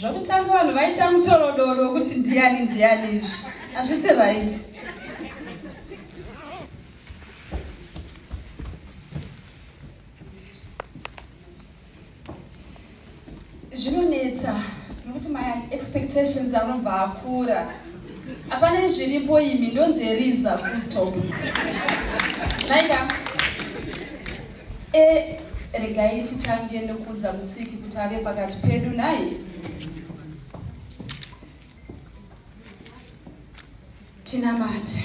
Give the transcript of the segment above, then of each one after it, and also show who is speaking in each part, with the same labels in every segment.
Speaker 1: zvokutanga vanhu vaita mutorodoro wekuti ndiani ndiani izvi. Hazvisi right. Zvinonetsa nokuti maexpectations anobva akura. Hapana zviripo imi ndonzi eriza fullstop naika e regai titange nekuudza musiki kuti ave pakati pedu nai tinamate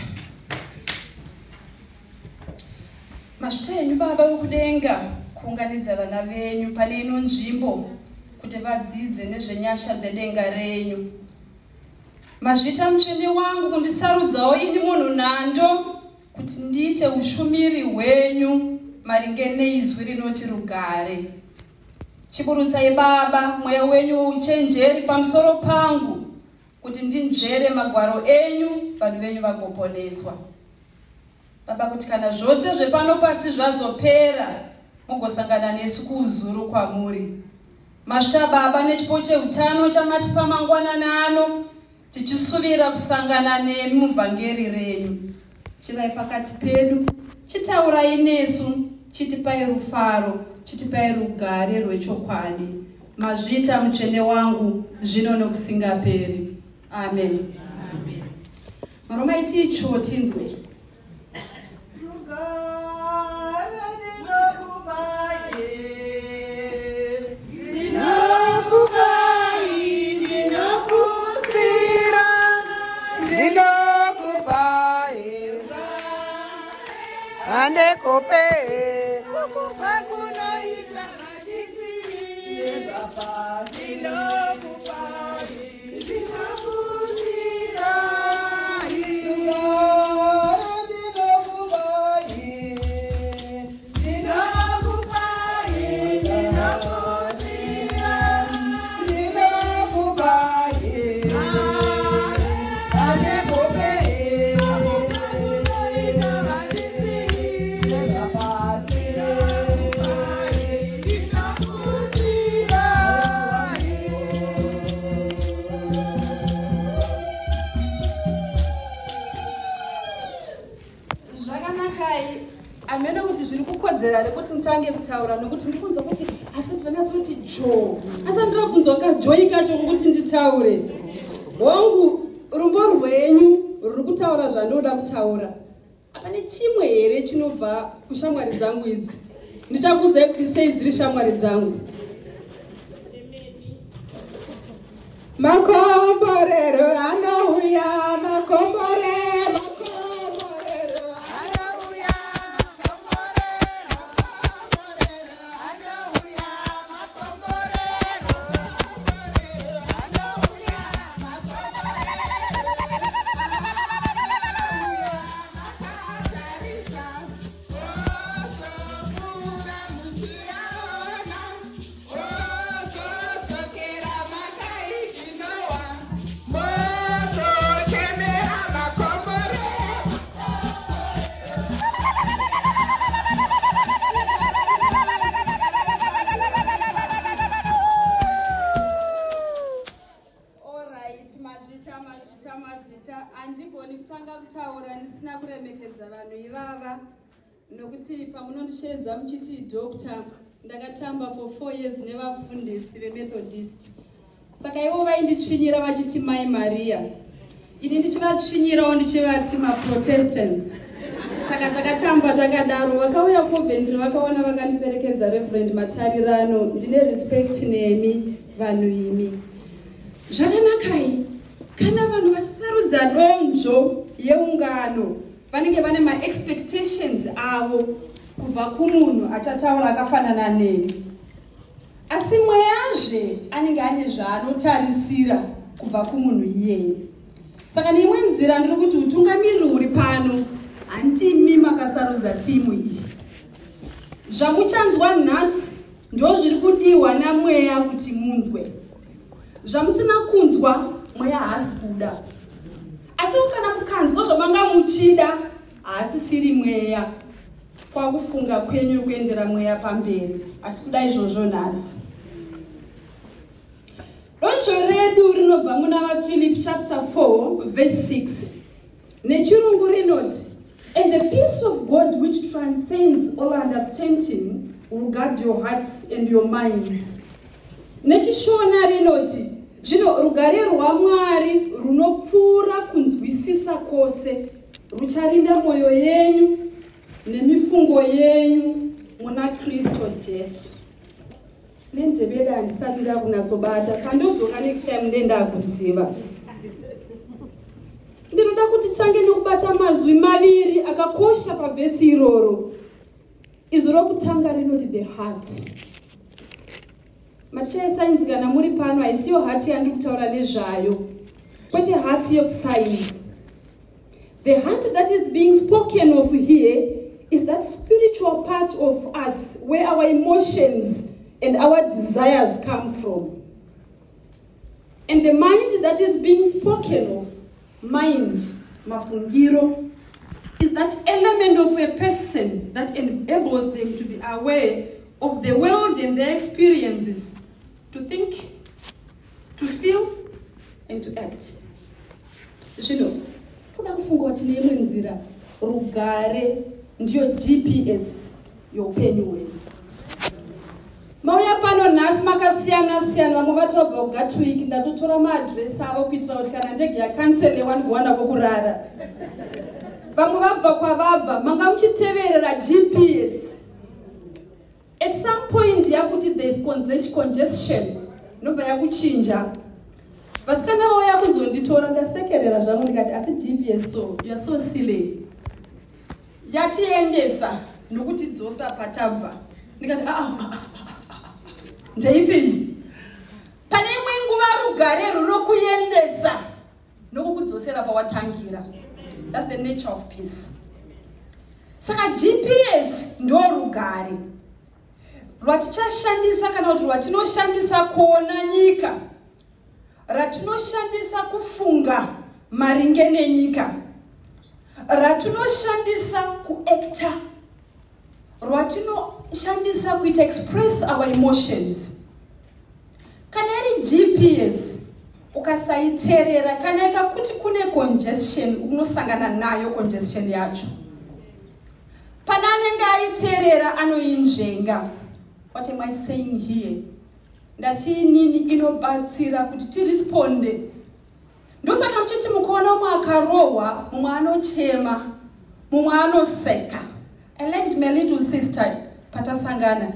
Speaker 1: mazvita enyu baba vekudenga kuunganidza vana venyu pane ino nzvimbo kuti vadzidze nezvenyasha dzedenga renyu. Mazvita mutsvene wangu kundisarudzawo ini munhu nhando kuti ndiite ushumiri hwenyu maringe neizwi rinoti rugare. Chiburutsai baba mweya wenyu wouchenjeri pamusoro pangu kuti ndinzvere magwaro enyu vanhu venyu vagoponeswa. Baba kuti kana zvose zvepano pasi zvazopera mugosangana nesu kuuzuru kwamuri. Masvita baba nechipo cheutano chamatipa mangwanana ano tichisuvira kusangana nemi muvhangeri renyu. Chivai pakati pedu chitaurai nesu chitipai rufaro chitipai rugare rwechokwadi. Mazvita mutsvene wangu zvino nokusingaperi. Amen. Maroma iticho tinzwe
Speaker 2: Mande
Speaker 1: kope. Makuno ita madisi. Baba silo kupari. Nditange kutaura nokuti ndiri kunzwa kuti asi ndinasoti jo asi andira kunzwa kajoi kacho kokuti nditaure. Hongu rumbo rwenyu ruri kutaura zvandinoda kutaura. Hapane chimwe here chinobva kushamwari dzangu idzi? Ndichakuudzai kuti sei dziri shamwari dzangu?
Speaker 2: Makomborero anouya makomborero
Speaker 1: kuremekedza vanhu ivava nokuti pamunondisvedza muchiti dokta ndakatamba for four years nevafundisi vemethodist. Saka ivo vainditsvinyira vachiti mai mariya ini ndichivatsvinyirawo ndichivati maprotestants. Saka takatamba takadaro vakauya coventry vakaona vakandiperekedza reverend matarirano ndine respect nemi vanhu imi. Zvakanakai kana vanhu vachisarudza donzvo yeungano vanenge vane maexpectations avo kubva kumunhu achataura akafanana neni. Asi mweyazve anenge ane zvaanotarisira kubva kumunhu iyeye. Saka neimwe nzira ndiri kuti utungamiriri huri pano handimi makasarudza timu iyi. Zvamuchanzwa nhasi ndo zviri kudiwa namweya kuti munzwe. Zvamusina kunzwa mweya haasi kuda asi kana kukanzwa zvamanga muchida haasisiri mweya. Kwakufunga kwenyu kuendera mweya pamberi hatisi kuda izvozvo nhasi. Donzvo redu rinobva muna vafilip chapter 4 verse 6 nechirungu rinoti and the peace of god which transcends all understanding will guard your hearts and your minds. Nechishona rinoti zvino rugare rwamwari runopfuura kunzwisisa kwose. Rucharinda mwoyo yenyu nemifungo yenyu muna kristu jesu. Nenzeve yedu handisati ndakunatsobata pandodzoka next time ndendakuziva ndinoda kuti change nekubata mazwi maviri akakosha pavhesi iroro. Izwi rokutanga rinoti the heart. Maticha esainzi kana muri pano haisiyo hati yandiri kutaura nezvayo. Kwete hati yekuscience the heart that is being spoken of here is that spiritual part of us where our emotions and our desires come from. And the mind that is being spoken of mind mafungiro is that element of a person that enables them to be aware of the world and their experiences to think to feel and to act. Zvino kuda kufunga kuti neimwe nzira rugare ndiyo gps youpenyu hwenyu mauya pano nhasi makasiyana-siyana vamwe vatobva kugatwik ndatotora maadhiresi avo kuitira kuti kana ndege yakansele wandigowana kwokurara vamwe vabva kwavabva manga muchiteverera gps at some point yakuti thereis congestion nobva yakuchinja vasikana vauya kuzonditora ndasekerera zvangu ndikati asi gps so youare so silly. Yatiendesa nokutidzosa patabva. Ndikati ah, ah, ah, ndeipi pane imwe nguva rugare runokuendesa nokukudzosera pawatangira. Thats the nature of peace. Saka gps ndo rugare. Rwatichashandisa kana kuti rwatinoshandisa kuona nyika ratinoshandisa kufunga maringe nenyika. Ratinoshandisa kuacta rwatinoshandisa kuita express our emotions. Kana iri gps ukasaiteerera kana ikakuti kune congestion unosangana nayo congestion yacho. Pana anenge aiteerera anoinzvenga. What am i saying here ndatiinini inobatsira kuti tiresponde. Ndosaka muchiti mukuona mumwe akarohwa mumwe anochema mumwe anoseka. I liked my little sister patasangana.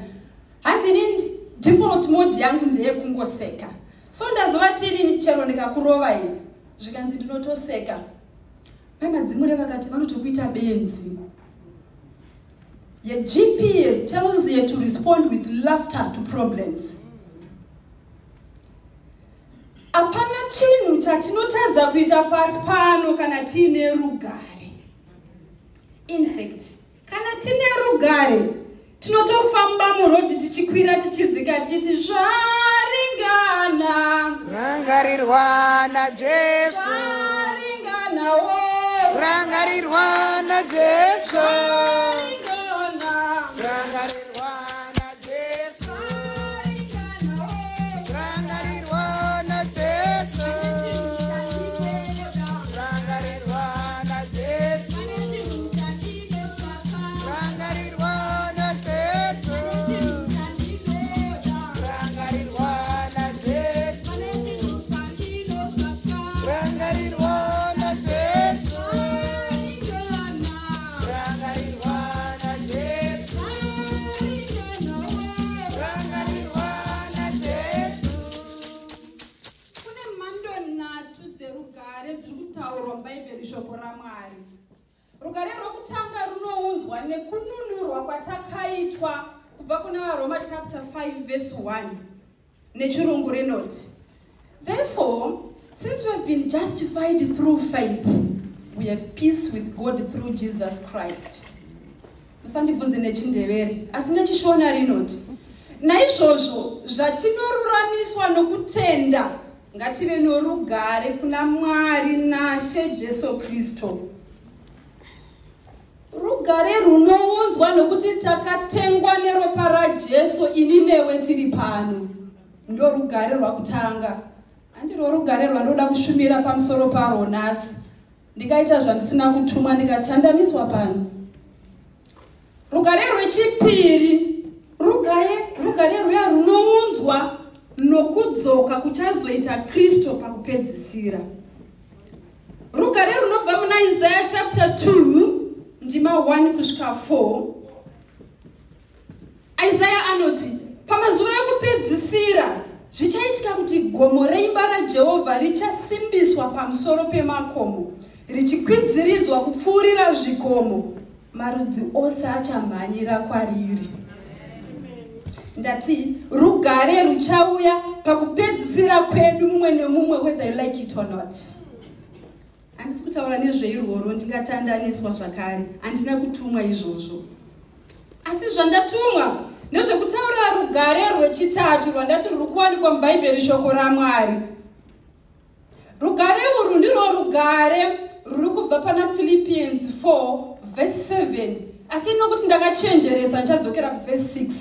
Speaker 1: Hanzi inini default mode yangu ndeyekungoseka. So ndazova tiinini chero ndikakurova iyi zvikanzi ndinotoseka. Mai madzimure vakati vanotokuita benzi? Yegps tells you to respond with laughter to problems hapana chinhu chatinotadza kuita pasi pano kana tiine rugare. Infact kana tine rugare tinotofamba murodhi tichikwira tichidzika tichiti zvaringana.
Speaker 2: Rangarirwa najesu rangarirwa najesu
Speaker 1: verse 1 nechirungu rinoti therefore since we have been justified through faith we have peace with god through jesus christ. Musandibvunze nechindevere asi nechishona rinoti naizvozvo zvatinoruramiswa nokutenda ngative norugare kuna mwari nashe jesu kristu rugare runounzwa nokuti takatengwa neropa rajesu ini newe tiri pano. Ndo rugare rwakutanga. Handiro rugare rwandoda kushumira pamusoro parwo nhasi. Ndikaita zvandisina kutumwa ndikatandaniswa pano. Rugare rwechipiri rugare ruya runounzwa nokudzoka kuchazoita kristu pakupedzisira. Rugare runobva muna isaya chapter 2 ndima 1 kusvika 4 isaya anoti pamazuva ekupedzisira zvichaitika kuti gomo reimba rajehovha richasimbiswa pamusoro pemakomo richikwidziridzwa kupfuurira zvikomo marudzi ose achamhanyira kwariri. Ndati rugare ruchauya pakupedzisira kwedu mumwe nemumwe whether you like it or not handisi kutaura nezveirworo ndingatandaniswa zvakare. Handina kutumwa izvozvo. Asi zvandatumwa nezvekutaura rugare rwechitatu rwandati ruri kuwanikwa mubhaibheri shoko ramwari. Rugare urwu ndirwo rugare ruri kubva pana philippians 4 vhesi 7 asi nokuti ndakachenjeresa ndichadzokera kuvhesi 6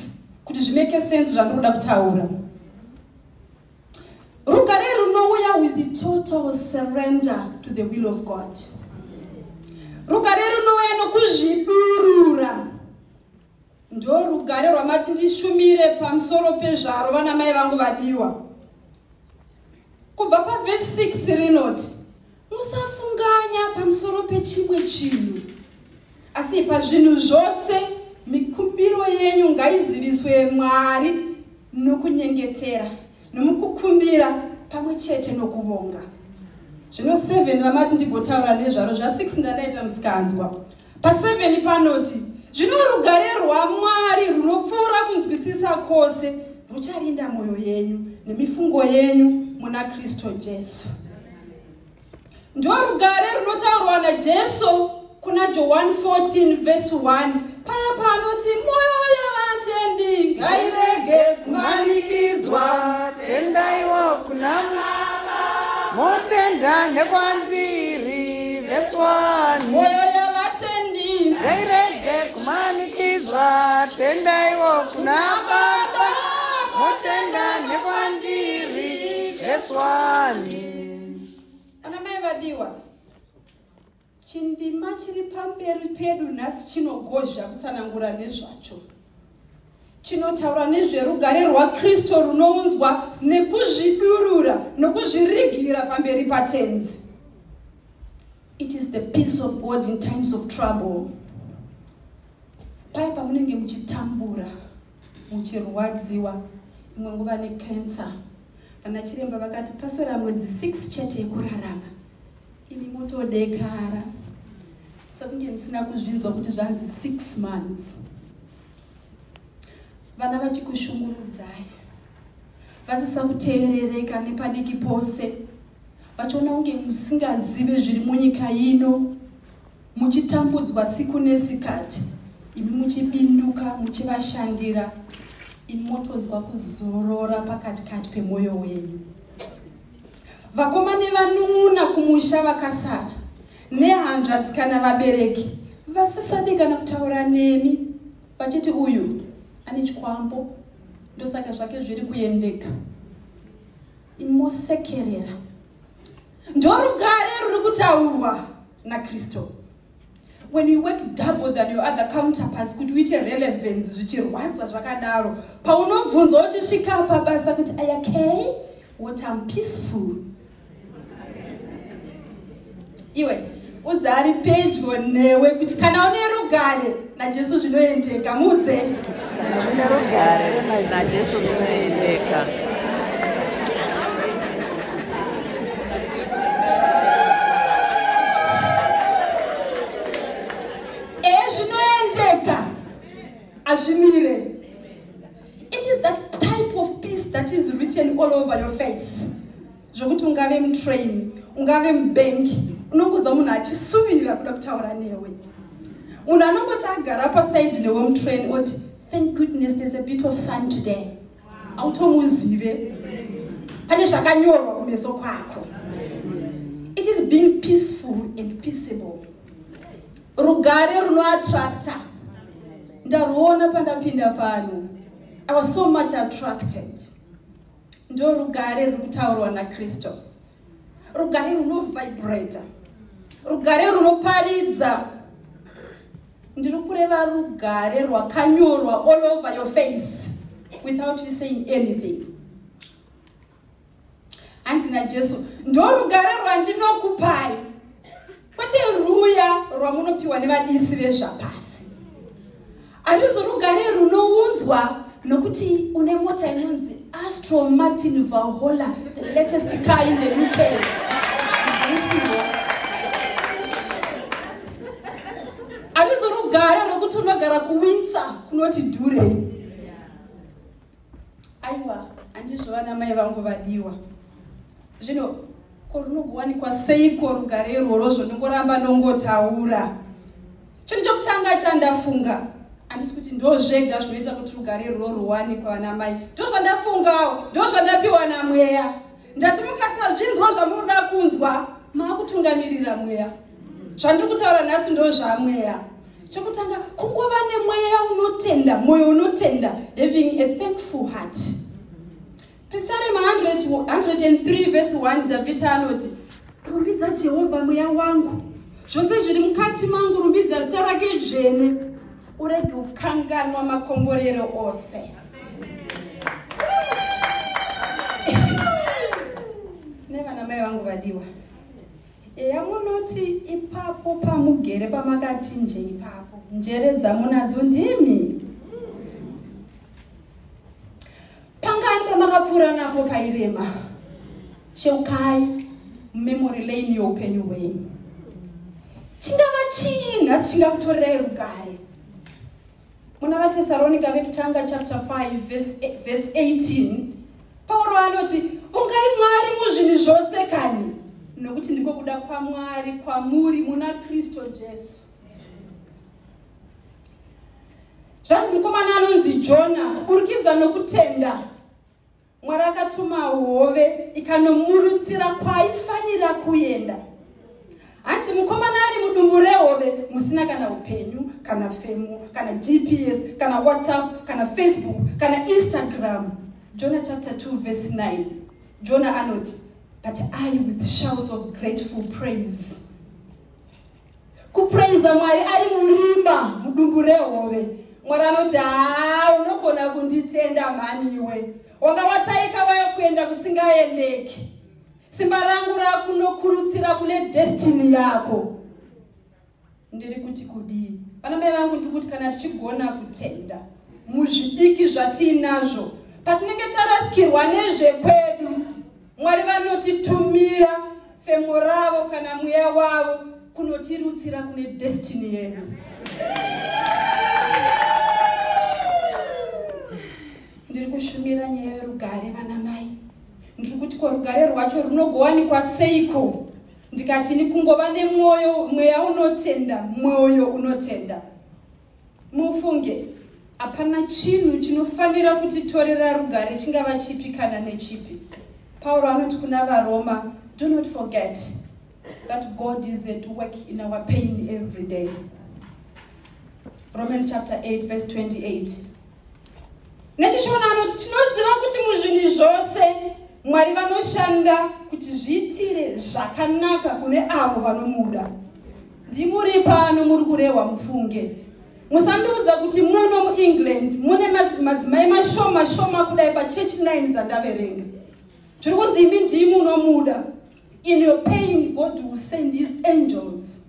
Speaker 1: kuti zvimeke sense zvandiroda kutaura rugare runouya with total surrender to the will of god. Rugare runouya nokuzvidurura. Ndo rugare rwamati ndishumire pamusoro pezvaro vana mai vangu vadiwa. Kubva pavhesi 6 rinoti musafunganya pamusoro pechimwe chinhu. Asi pazvinhu zvose mikumbiro yenyu ngaiziviswe mwari nokunyengetera nomukukumbira pamwe chete nokuvonga. Zvino 7 ramati ndigotaura nezvaro zva6 ndadaita musikanzwa pa7 panoti zvino rugare rwamwari runopfuura kunzwisisa kwose rucharinda mwoyo yenyu nemifungo yenyu muna kristu jesu. Ndo rugare runotaurwa najesu kuna johani 14 vhesi 1 paya panoti mwoyo ngairege
Speaker 2: kumanikidzwa. Tendaiwo kuna motenda nekwandiri 1
Speaker 1: mwoyo yavatendi.
Speaker 2: Ngairege kumanikidzwa. Tendaiwo kuna baba motenda nekwandiri 1
Speaker 1: ana mai vadiwa chindima chiri pamberi pedu nhasi chinogozha kutsanangura nezvacho chinotaura nezverugare rwakristu runounzwa nekuzvidurura nokuzvirigirira pamberi patenzi. It is the peace of god in times of trouble. Paya pamunenge muchitambura muchirwadziwa imwe nguva nekensa vana chiremba vakati paswera mwedzi 6 chete yekurarama. Imi motodekara. Sekunge musina kuzvinzwa kuti zvanzi 6 months vana vachikushungurudzai. Vasisa kuteerereka nepadiki pose. Vachiona kunge musingazive zviri munyika ino. Muchitambudzwa siku nesikati. Imi muchibinduka muchivashandira. Imi motonzwa kuzorora pakatikati pemwoyo wenyu. Vakoma nevanun'una kumusha vakasara nehanzvadzi kana vabereki vasisadi kana kutaura nemi vachiti uyu ane chikwambo ndosaka zvake zviri kuendeka. Imosekerera ndorugare ruri kutaurwa nakristu when you work double than your other counterparts kuti uite relevance zvichirwadza zvakadaro? Paunobvunza uchisvika pabasa kuti i okay? What am peaceful. Iwe udze ari pedyo newe kuti kana une rugare najesu zvinoendeka mudze
Speaker 2: kana mune rugare
Speaker 3: najesu zvinoendeka.
Speaker 1: Ezvinoendeka azvimire. It is that type of peace that is written all over your face. Zvokuti ungave mutrain ungave mubhengi unongodza munhu achisuvira kuda kutaura newe. Munhu anongoti agara pasaidi newe mutrain oti thank goodness there's a bit of sun today. Automuzive. Pane zvakanyorwa kumeso kwako. It is being peaceful and peaceable. Rugare runoattracta ndaruona pandapinda pano. I was so much attracted. Ndo rugare ruri kutaurwa nakristu rugare runovibrata rugare runoparidza. Ndiri kureva rugare rwakanyorwa all over your face without you saying anything. Hanzi najesu ndo rugare rwandinokupai. Kwete ruya rwamunopiwa nevadisi vezvapasi. Handizo rugare runounzwa nokuti une mota inonzi astro martin vahola the latest car in the uk rugare rwokuti unogara kuwinsa kunoti dhurei aiwa handizvo vana mai vangu vadiwa. Zvino ko runogowanikwa seiko rugare irworozvo? Ndingoramba nongotaura chinhu chokutanga chandafunga. Handisi kuti ndo zvega zvinoita kuti rugare irworo ruwanikwa vana mai ndo zvandafungawo ndo zvandapiwa namweya. Ndati mukasazvinzwa zvamunoda kunzwa maakutungamirira mweya. Zvandiri kutaura nhasi ndo zvamweya chokutanga kungova nemweya unotenda mwoyo unotenda having a thankful heart. Psalm 103 vhesi 1 dhavhidhi anoti rumbidza jehovha mweya wangu. Zvose zviri mukati mangu rumbidza zita rake dzvene. Urege kukanganwa makomborero ose. Nevana mai vangu vadiwa eya munoti ipapo pamugere pamakati nje ipapo. Njere dzamunadzo ndimi. Pangani pamakapfuura napo pairema cheukai mumemory lane youpenyu hwenyu. Chingava chii nhasi chingakutorirai rugare. Muna vatesaronika vekutanga chapter 5 verse verse 18 pauro anoti ungai mwari muzvinhu zvose kani nokuti ndiko kuda kwamwari kwamuri muna kristu jesu. Zvanzi mukomana anonzi jona kuburikidza nokutenda. Mwari akatuma hove ikanomurutsira kwaaifanira kuenda hanzi mukomana ari mudumbu rehove musina kana upenyu kana femu kana gps kana whatsapp kana facebook kana instagram. Jona chapter 2 verse 9 jona anoti but i with shouts of grateful praise kupraiza mwari ari murimba mudumbu rehove. Mwari anoti haa unogona kunditenda mhaniwe wanga wataika waya kuenda kusingaendeki simba rangu rakunokurutsira kune destini yako. Ndiri kuti kudii? Vana mai vangu ndiri kuti kana tichigona kutenda muzvidiki zvatiinazvo patinenge tarasikirwa nezvekwedu mwari vanotitumira femo ravo kana mweya wavo kunotirutsira kune destini yedu. Ndiri kushumira nyaya yerugare vana mai. Ndiri kuti ko rugare rwacho runogowanikwa seiko? Ndikati ni kungova nemwoyo mweya unotenda mwoyo unotenda. Mufunge hapana chinhu chinofanira kutitorera rugare chingava chipi kana nechipi pauro anoti kuna varoma do not forget that god is at work in our pain every day. Romans chapter 8 verse 28 nechichona anoti tinoziva kuti muzvinhu zvose mwari vanoshanda kuti zviitire zvakanaka kune avo vanomuda. Ndimuri pano muri kurehwa mufunge. Musandiudza kuti muno muengland mune madzimai mashoma shoma kudai pachechi 9 dzandaverenga zviri kunzi imi ndimi unomuda. In your pain god will send his angels.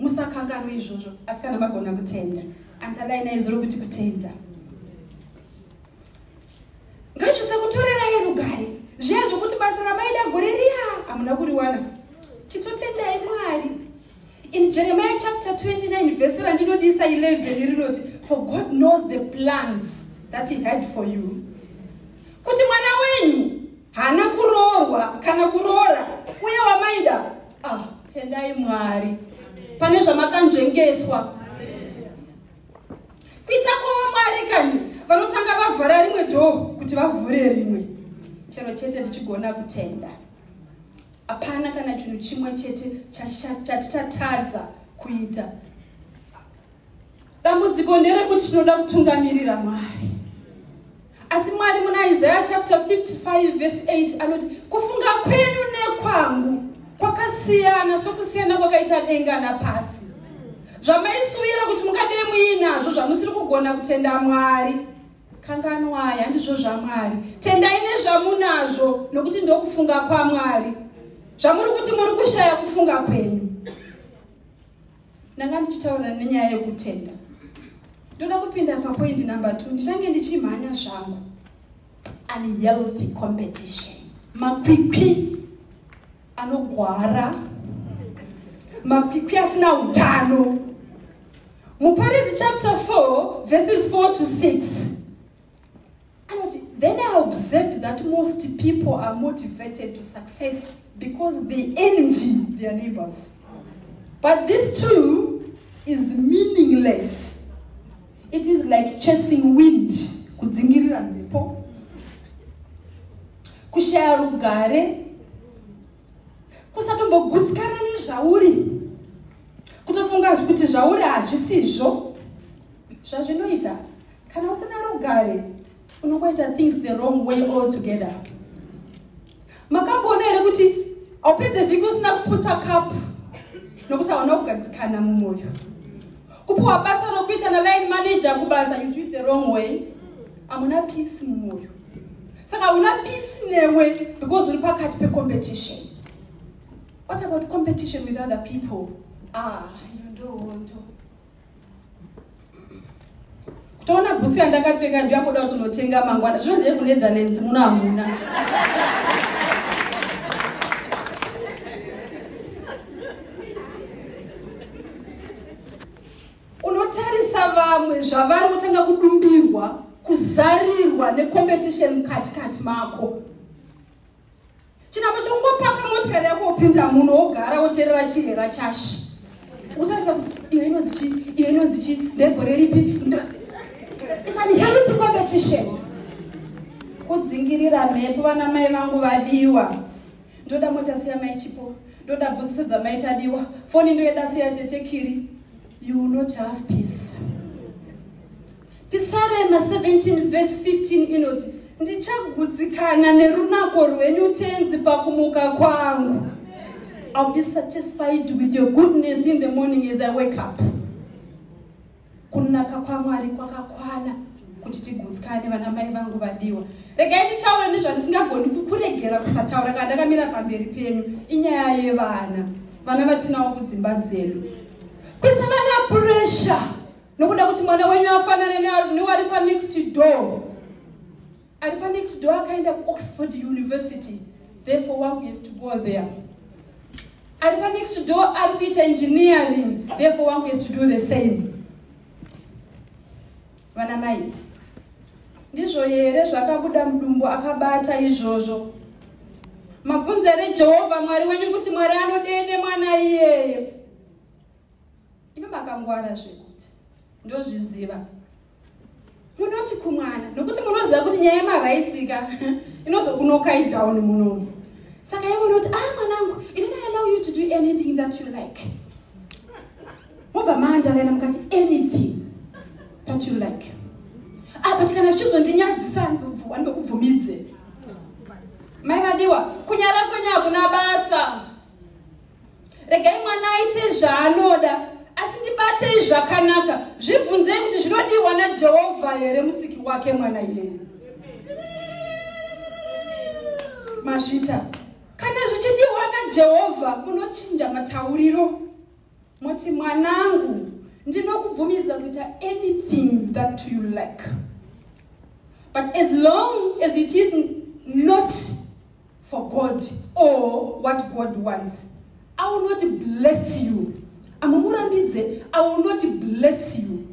Speaker 1: Musakanganwa izvozvo asi kana magona kutenda. Andalai naizvori kuti kutenda. Ngazvisekutorerai rugare. Zviya zvokuti basa ramaida gore riya hamuna kuriwana. Chitotendai mwari. In jeremiah chapter 29 vhesi randinodisa 11 rinoti for god knows the plans that he had for you. Kuti mwana wenyu haana kuroorwa kana kuroora? Uye wamaida? Ah, tendai mwari. Pane zvamakanzvengeswa. Kuita kwava mwari kani vanotanga vavhara rimwe dho kuti vavhure rimwe. Chero chete tichigona kutenda. Hapana kana chinhu chimwe chete chatichatadza kuita. Dambudziko nderekuti tinoda kutungamirira mwari asi mwari muna isaiah chapter 55 verse 8 anoti kufunga kwenyu nekwangu kwakasiyana sokusiyana kwakaita denga napasi zvamaisuvira kuti mukadei muinazvo zvamusiri kugona kutenda mwari. Kanganwai handizvo zvamwari tendai nezvamunazvo nokuti ndokufunga kwamwari zvamuri kuti muri kushaya kufunga kwenyu. Ndanga ndichitaura nenyaya yekutenda ndoda kupinda papoindi number two ndichange ndichimhanya zvangu unhealthy competition. Makwikwi anogwara. Makwikwi asina utano. Muparidzi chapter 4 verses 4 to 6 anoti then i observed that most people are motivated to success because they envy their neighbors. But this too is meaningless it is like chasing wind kudzingirira mhepo kushaya rugare kusatombogutsikana nezvauri kutofunga kuti zvauri hazvisizvo zvazvinoita kana usina rugare unongoita things the wrong way all together makamboona here kuti haupedze vhiki usina kuputsa kapu nokuti hauna kugadzikana mumwoyo kupiwa basa rokuita naline manager kubasa you do it the wrong way. Hamuna peace mumwoyo saka hauna peace newe because uri pakati pecompetition what about competition with other people? Ah iyo ndohondo kutoona bhutsu yandakapfeka ndoyakuda kuti unotenga mangwana. Zvino ndeye kunetherlands muno hamuna vamwe zvavari kutanga kudumbirwa kuzarirwa necompetition mukatikati mako. Chinabo chokungopaka motikari yako upinda muno wogara woteerera chihera chashi. Utarisa kuti iyo inonzi chi iyo inonzi chi ndegore ripi is an healthy competition. Kudzingirira mhepo vana mai vangu vadiwa. Ndoda mota siya mai chipo ndoda bhutsu dzamaitadiwa foni ndoyeda siya tetekiri. You will not have peace pisarema 17 verse 15 inoti ndichagutsikana nerunako rwenyu tenzi pakumuka kwangu. Ill be satisfied with your goodness in the morning as i wake up. Kunaka kwamwari kwakakwana kuti tigutsikane vana mai vangu vadiwa. Regai nditaure nezvandisingagoni kukuregera kusataura kana ndakamira pamberi penyu inyaya yevana vana vatinawo kudzimba dzedu. Kuisa vana puresha nokuda kuti mwana wenyu afanane newari panext door. Ari panext door akaenda kuoxford university therefore wangu has to go there. Ari panext door ari kuita engineering therefore wangu has to do the same. Vana mai ndizvo here zvakabuda mudumbu akabata izvozvo. Mabvunzo rejehovha mwari wenyu kuti mwari anodende mwana iyeyo? Ime makangwara zvekuti ndozviziva. Munoti kumwana nokuti munoziva kuti nyaya yemaraitsika inozokunokai down munomu. Saka iye munoti ah mwanangu inini allow you to do anything that you like. Mobva maandarena mukati anything that you like. Ah but kana zvichizondinyadzisa ndokubvumidze mai vadiwa ndibatei zvakanaka. Zvibvunzei kuti zvinodiwa najehovha here musiki wake mwana iyeyo mazvita kana zvichidiwa najehovha munochinja matauriro? Moti mwanangu ndinokubvumidza kuita anything that you like. But as long as it is not for god or what god wants i will not bless you amumurambidze i will not bless you.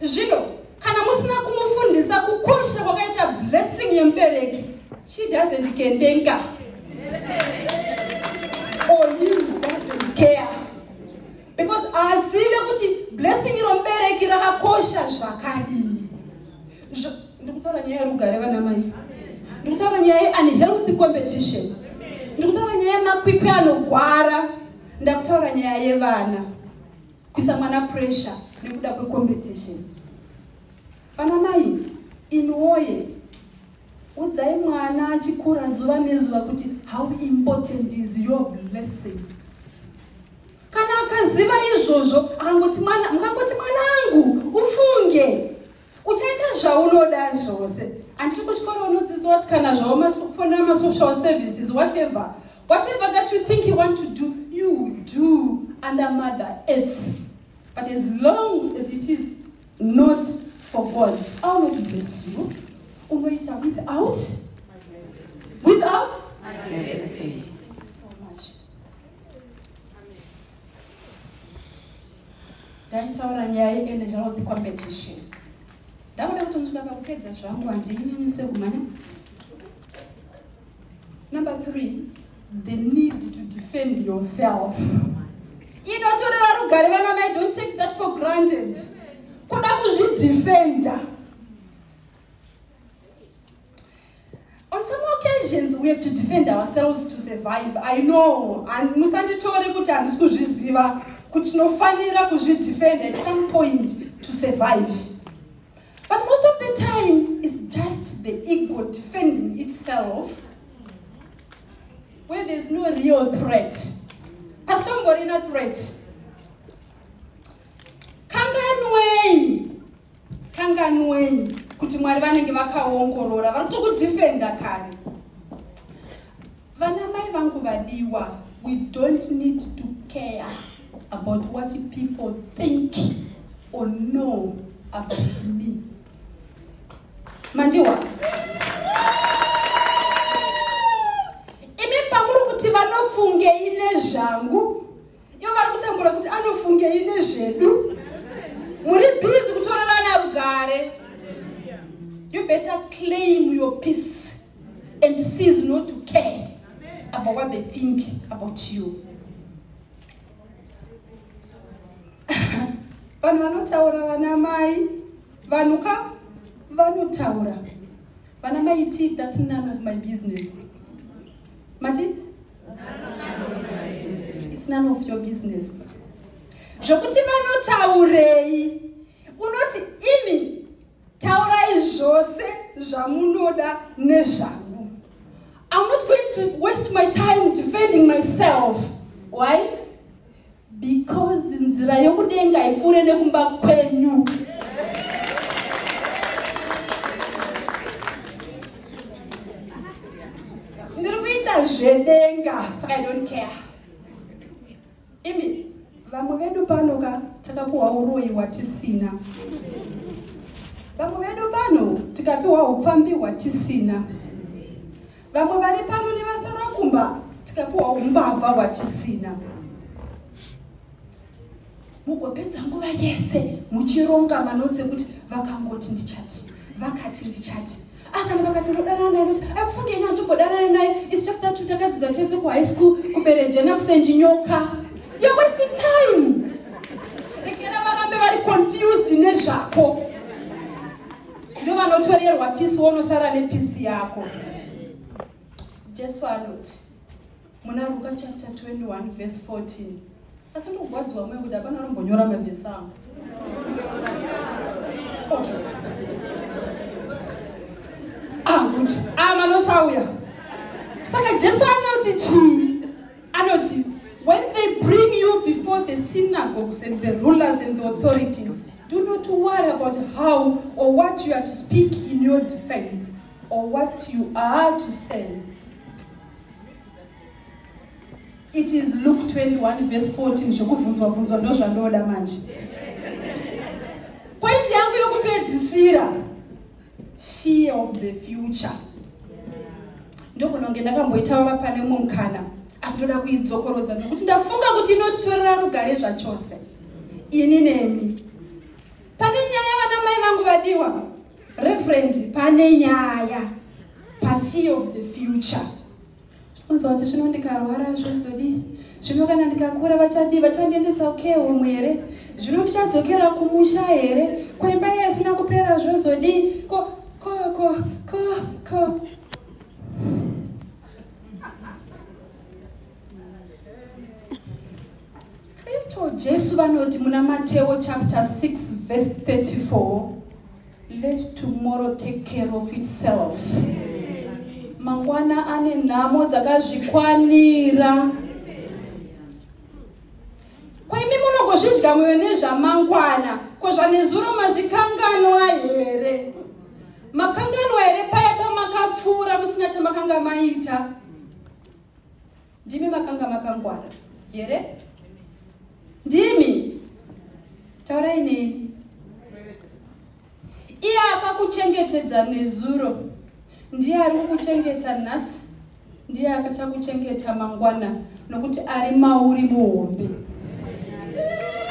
Speaker 1: Zvino kana musina kumufundisa kukosha kwakaita blessing yemubereki she doesn't kendenga or you doesn't care. Because azive kuti blessing romubereki rakakosha zvakadii ndikutaura nyaya yerugare vana mai ndikutaura nyaya yeunhealthy competition. Ndikutaura nyaya yemakwikwi anogwara ndakutaura nyaya yevana. Kuisa mwana pressure nekuda kwecompetition. Vana mai imiwoye udzai mwana achikura zuva nezuva kuti how important is your blessing? Kana akaziva izvozvo akangoti mwana mukangoti mwanangu ufunge. Uchaita zvaunoda zvose. Handiti kuchikoro unodzidza wati kana zvaufonera masocial services whatever whatever that you think you want to do you do under mother earth. But as long as it is not for god i will bless you. Unoita without? Without? Thank you so much ndaitaura nyaya competition zvangu kumhanya. Number three the need to defend yourself. Inotorera rugare vana mai don't take that for granted. Kuda kuzvidefenda on some occasions we have to defend ourselves to survive. I know. And musanditore kuti handisi kuzviziva kuti tinofanira kuzvidefend at some point to survive. But most of the time it's just the ego defending itself where there's no real threat. Pasitomborina threat. Kanganwei kanganwei kuti mwari vanenge vakaongorora vari kutokudefenda kare. Vana mai vangu vadiwa we don't need to care about what people think or know about me. Mandiwa ivo vari kuti muri bhizi kutorerana rugare you better claim your peace and cease not to care about what they think about you. Vanhu vanotaura vana mai vanhu ka vanotaura. Vana mai ti thats none of my business. Mati its none of your business. Zvokuti vanotaurei unoti imi taurai zvose zvamunoda nezvangu i'm not going to waste my time defending myself. Why? Because nzira yokudenga ipfuure nekumba kwenyu. Ndiri kuita zvedenga saka i don't care imi vamwe vedu pano ka takapiwa uroyi hwatisina. Vamwe vedu pano tikapiwa upfambi hwatisina. Vamwe vari pano nevasarakumba tikapiwa umbavha hwatisina. Mugopedza nguva yese muchironga manotsi ekuti vakangoti ndichati vakati ndichati. Akana vakati rodanana naye noti akufungei natogodanana naye its just that takadzidza tese kuhigh school kuberenjena kusenjinyoka you're wasting time. Rekera varambe vari confused nezvako. Ndo vanotorerwa pisi waunosara nepisi yako. Jesu anoti muna ruka chapter 21 verse 14 asandogwadziwa mwe kuti hapana anombonyora mavhesi angu. Ah good. Ah manosauya saka jesu anoti chii? Anoti when they bring you before the synagogues and the rulers and the authorities do not worry about how or what you are to speak in your defense or what you are to say. It is luke 21 verse 14 zvokubvunzwa fear of the future. Ndokunonge asi ndoda kuidzokorodza nekuti ndafunga kuti inotitorera rugare zvachose. Ini nemi. Pane nyaya vana mai vangu vadiwa? Referend pane nyaya. Pafear of the future. Unzwa kuti zvino ndikarwara zvozodi. Zvino kana ndikakura vachadi vachandiendesa kehom here? Zvino ndichadzokera kumusha here? Kwaimba ye asina kupera zvozodi? Ko ko ko ko ko nokuti vanoti muna mateo chapter 6 verse 34 let tomorrow take care of itself. Mangwana ane nhamo dzakazvikwanira. Kwaimi munongozvidya mwoyo nezvamangwana ko zvanezuro mazvikanganwa here? Makanganwa here paya pamakapfuura musina chamakanga maita? Ndimi makanga makangwara. Here ndimi. Taurai neni. Iye akakuchengetedza nezuro ndiye ari kukuchengeta nhasi. Ndiye akachakuchengeta mangwana nokuti ari mauri muhombe.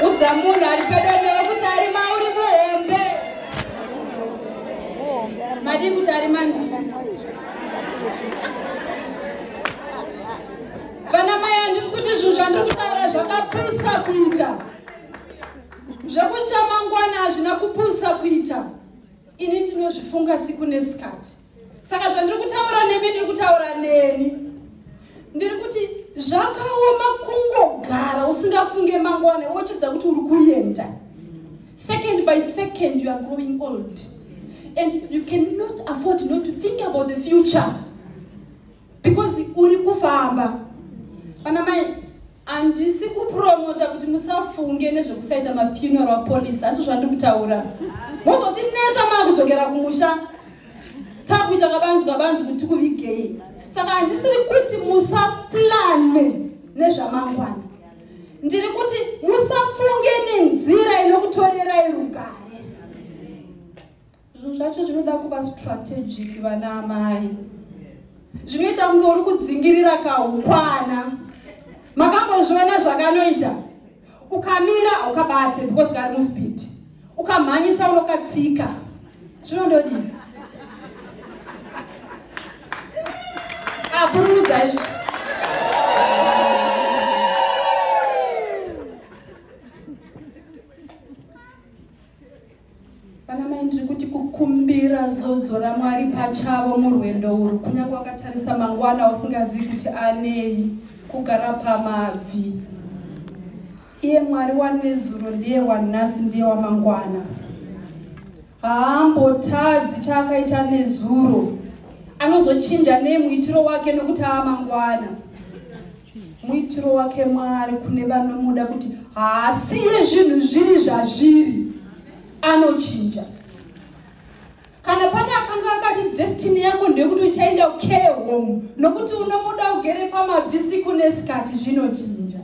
Speaker 1: Udza munhu ari pedo newe kuti ari mauri muhombe. Madii kuti ari mandii vana mai handisi kuti zvinhu zvandiri kutaura zvakapurisa kuita. Zvekucha mangwana hazvina kupurisa kuita. Ini ndinozvifunga siku nesikati. Saka zvandiri kutaura nemi ndiri kutaura neni. Ndiri kuti zvakaoma kungogara usingafunge mangwana wochiziva kuti uri kuenda. Second by second you are growing old. And you cannot afford not to think about the future. Because uri kufamba vana mai handisi kupromota kuti musafunge nezvekusaita mafuneral police hazvo zvandiri kutaura mozotinetsa maakudzokera kumusha. Takuita kabanzwi kabanzwi kuti tikuvigei. Saka handisiri kuti musaplane nezvamangwana. Ndiri kuti musafunge nenzira inokutorerai rugare zvinhu zvacho zvinoda kuva strategic vana amai zvinoita kunge uri kudzingirira kaukwana makambozviona zvakanoita ukamira haukabate because kari muspeed. Ukamhanyisa unokatsika. Zvinondodii apururudza izvi. Vana mai ndiri kuti kukumbira zodzo ramwari pachavo murwendo uru kunyange wakatarisa mangwana usingazivi kuti anei kugara pamabvi iye mwari wanezuro ndiye wanhasi ndiye wamangwana haambotadzi chaakaita nezuro. Anozochinja nemuitiro wake nokuti aamangwana muitiro wake mwari kune vanomuda kuti haasiye zvinhu zviri zvazviri. Anochinja kana pane akanga akati destiny yako ndeyekuti uchaenda care home nokuti unomuda ugere pamabvisiku nesikati zvinochinja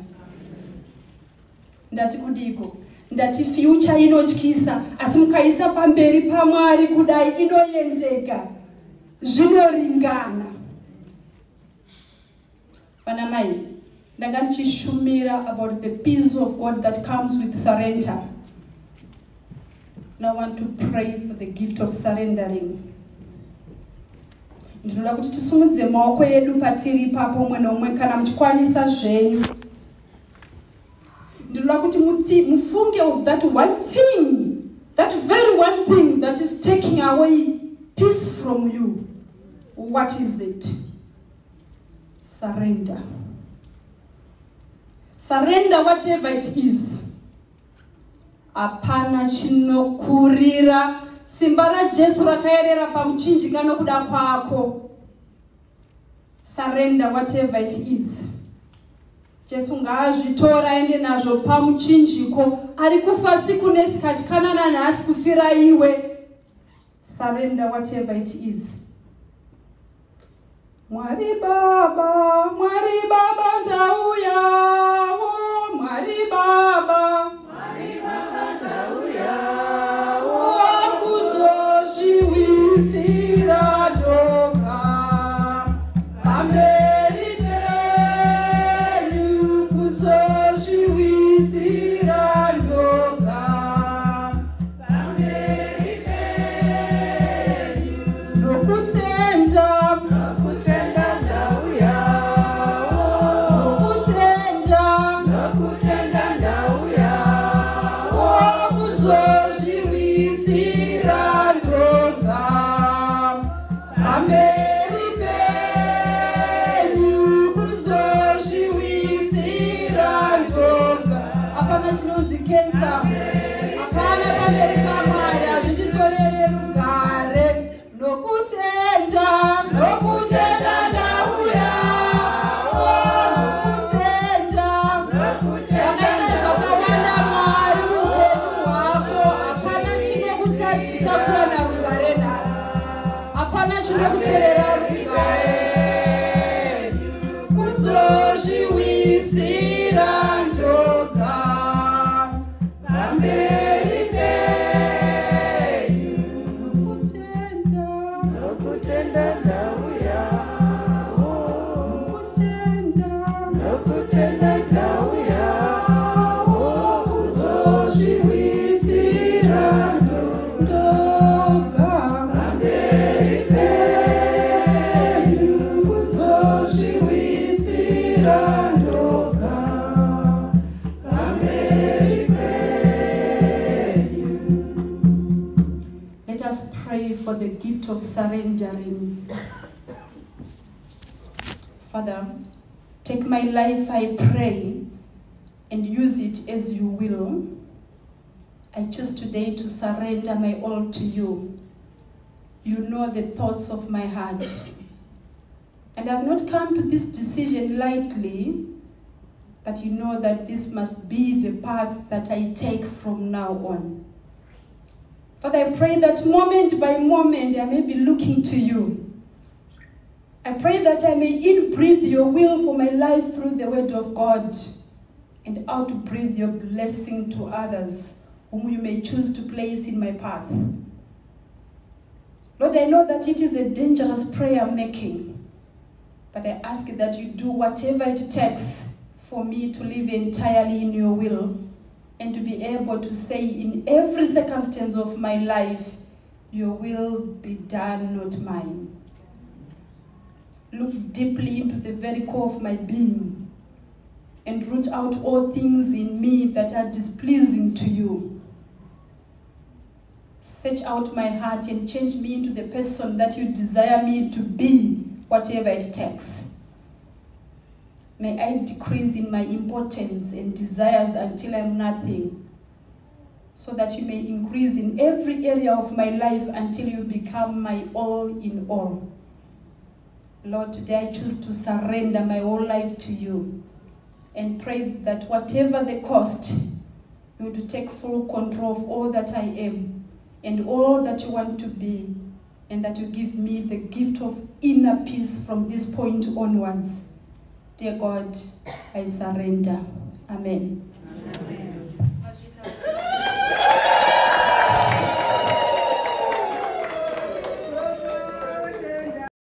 Speaker 1: ndati kudiko? Ndati future inotyisa asi mukaisa pamberi pamwari kudai inoendeka zvinoringana. Vana mai ndanga ndichishumira about the peace of god that comes with surrender and i want to pray for the gift of surrendering. Ndinoda kuti tisumudze maoko edu patiri ipapo umwe neumwe kana muchikwanisa zvenyu. Ndinoda kuti mufunge of that one thing that very one thing that is taking away peace from you. What is it? Surrender. Surrender whatever it is hapana chinokurira. Simba rajesu rakayerera pamuchinjika nokuda kwako. Surrender whatever it is. Jesu ngaazvitora aende nazvo pamuchinjiko. Ari kufa siku nesikati kana nanhasi kufira iwe. Surrender whatever it is. Mwari baba mwari baba ndauyawo of surrendering. Father, take my life, I pray, and use it as you will. I choose today to surrender my all to you. You know the thoughts of my heart. And I've not come to this decision lightly, but you know that this must be the path that I take from now on. Father, I pray that moment by moment I may be looking to you. I pray that I may inbreathe your will for my life through the word of God and outbreathe your blessing to others whom you may choose to place in my path. Lord, I know that it is a dangerous prayer making, but I ask that you do whatever it takes for me to live entirely in your will and to be able to say in every circumstance of my life, Your will be done, not mine. Look deeply into the very core of my being and root out all things in me that are displeasing to you. Search out my heart and change me into the person that you desire me to be, whatever it takes. May I decrease in my importance and desires until I'm nothing, so that you may increase in every area of my life until you become my all in all. Lord, today I choose to surrender my whole life to you and pray that whatever the cost, you would take full control of all that I am and all that you want to be, and that you give me the gift of inner peace from this point onwards. Dear God, I surrender. Amen.